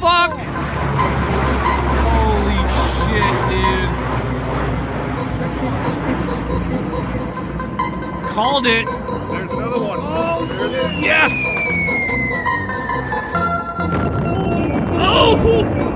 fuck? Holy shit, dude. Called it. There's another one. Oh, yes! Oh!